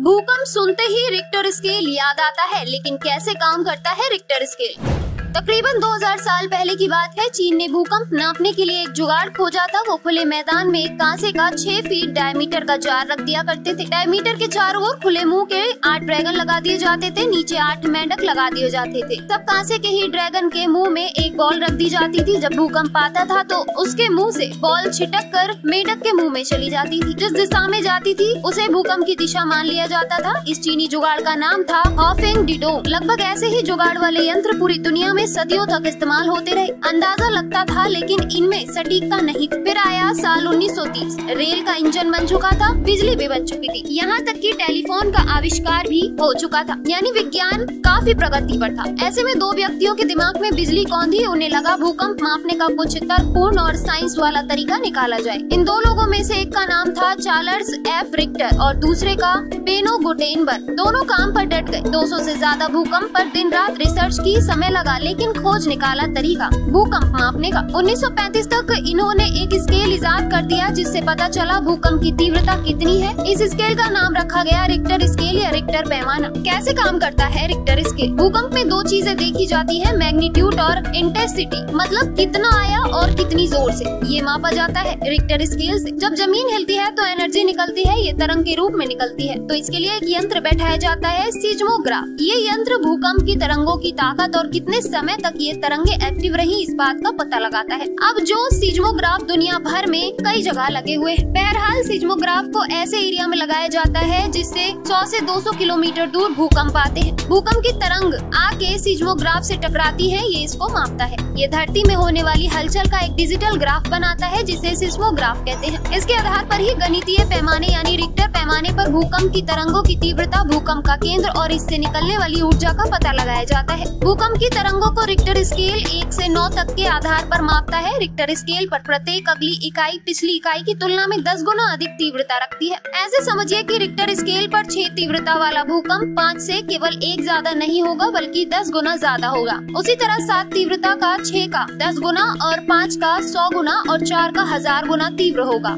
भूकंप सुनते ही Richter scale याद आता है, लेकिन कैसे काम करता है रिक्टर स्केल तकरीबन 2000 साल पहले की बात है। चीन ने भूकंप नापने के लिए एक जुगाड़ खोजा था। वो खुले मैदान में एक कांसे का 6 फीट डायमीटर का जार रख दिया करते थे। डायमीटर के चारों ओर खुले मुँह के आठ ड्रैगन लगा दिए जाते थे। नीचे आठ मेंढक लगा दिए जाते थे। तब कांसे के ही ड्रैगन के मुँह में एक बॉल रख दी जाती थी। जब भूकंप आता था तो उसके मुँह ऐसी बॉल छिटक कर मेंढक के मुँह में चली जाती थी। जिस दिशा में जाती थी, उसे भूकंप की दिशा मान लिया जाता था। इस चीनी जुगाड़ का नाम था हॉफिंग डिडो लगभग ऐसे ही जुगाड़ वाले यंत्र पूरी दुनिया में में सदियों तक इस्तेमाल होते रहे। अंदाज़ा लगता था, लेकिन इनमें सटीकता नहीं। फिर आया साल 1930 रेल का इंजन बन चुका था, बिजली भी बन चुकी थी। यहाँ तक कि टेलीफोन का आविष्कार भी हो चुका था, यानी विज्ञान काफ़ी प्रगति पर था। ऐसे में दो व्यक्तियों के दिमाग में बिजली कौन थी, उन्हें लगा भूकंप, मापने का कुछ तर्कपूर्ण और साइंस वाला तरीका निकाला जाए। इन दो लोगों में से एक का नाम था चार्ल्स एफ़ रिक्टर और दूसरे का बेनो गुटेनबर्ग। दोनों काम पर डट गए। 200 से ज़्यादा भूकंप पर दिन रात रिसर्च की समय लगा लेकिन खोज निकाला तरीका, भूकंप मापने का। 1935 तक इन्होंने एक स्केल इजाद कर दिया, जिससे पता चला भूकंप की तीव्रता कितनी है। इस स्केल का नाम रखा गया रिक्टर स्केल या रिक्टर पैमाना। कैसे काम करता है रिक्टर स्केल भूकंप में दो चीज़ें देखी जाती है मैग्नीट्यूड और इंटेंसिटी मतलब कितना आया और कितनी ज़ोर से। ये मापा जाता है रिक्टर स्केल से। जब ज़मीन हिलती है तो एनर्जी निकलती है, ये तरंग के रूप में निकलती है। तो इसके लिए एक यंत्र बैठाया जाता है सीजमोग्राफ ये यंत्र भूकंप की तरंगों की ताकत और कितने समय तक ये तरंगे एक्टिव रही, इस बात का पता लगाता है। अब जो सीजमोग्राफ दुनिया भर में कई जगह लगे हुए बहरहाल सीजमोग्राफ को ऐसे एरिया में लगाया जाता है, जिससे 100 से 200 किलोमीटर दूर भूकंप आते हैं। भूकंप की तरंग आके सीजमोग्राफ से टकराती है, ये इसको मापता है। ये धरती में होने वाली हलचल का एक डिजिटल ग्राफ बनाता है, जिसे सिस्मोग्राफ कहते हैं। इसके आधार पर ही गणितीय पैमाने, यानी रिक्टर पैमाने पर भूकंप की तरंगों की तीव्रता, भूकंप का केंद्र और इससे निकलने वाली ऊर्जा का पता लगाया जाता है। भूकंप की तरंगों को रिक्टर स्केल एक से नौ तक के आधार पर मापता है। रिक्टर स्केल पर प्रत्येक अगली इकाई पिछली इकाई की तुलना में दस गुना अधिक तीव्रता रखती है। ऐसे समझिए कि रिक्टर स्केल पर छह तीव्रता वाला भूकंप पाँच से केवल एक ज़्यादा नहीं होगा, बल्कि दस गुना ज़्यादा होगा। उसी तरह सात तीव्रता का छह का दस गुना और पाँच का सौ गुना और चार का हज़ार गुना तीव्र होगा।